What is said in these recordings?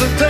the day.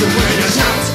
So when you shout